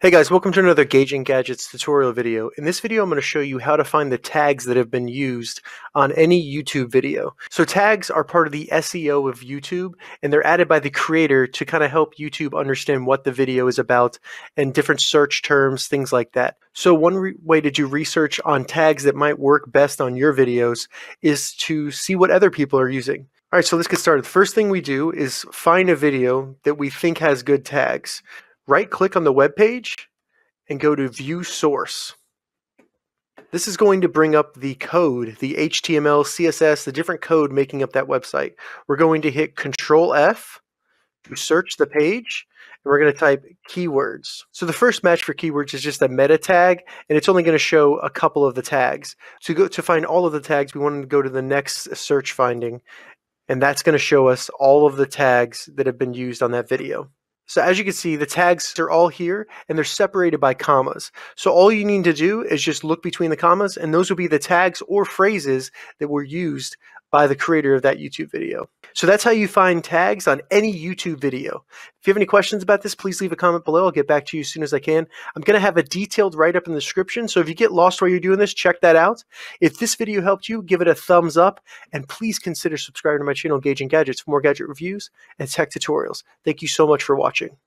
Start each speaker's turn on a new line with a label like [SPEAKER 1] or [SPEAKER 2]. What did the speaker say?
[SPEAKER 1] Hey guys, welcome to another Gauging Gadgets tutorial video. In this video, I'm going to show you how to find the tags that have been used on any YouTube video. So tags are part of the SEO of YouTube, and they're added by the creator to kind of help YouTube understand what the video is about and different search terms, things like that. So one way to do research on tags that might work best on your videos is to see what other people are using. All right, so let's get started. The first thing we do is find a video that we think has good tags right click on the web page and go to view source. This is going to bring up the code, the HTML, CSS, the different code making up that website. We're going to hit Control F to search the page, and we're going to type keywords. So the first match for keywords is just a meta tag, and it's only going to show a couple of the tags. To go to find all of the tags, we want to go to the next search finding, and that's going to show us all of the tags that have been used on that video. So as you can see, the tags are all here and they're separated by commas. So all you need to do is just look between the commas and those will be the tags or phrases that were used by the creator of that YouTube video. So that's how you find tags on any YouTube video. If you have any questions about this, please leave a comment below. I'll get back to you as soon as I can. I'm going to have a detailed write-up in the description, so if you get lost while you're doing this, check that out. If this video helped you, give it a thumbs up, and please consider subscribing to my channel, Gauging Gadgets, for more gadget reviews and tech tutorials. Thank you so much for watching.